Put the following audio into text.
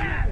Yeah!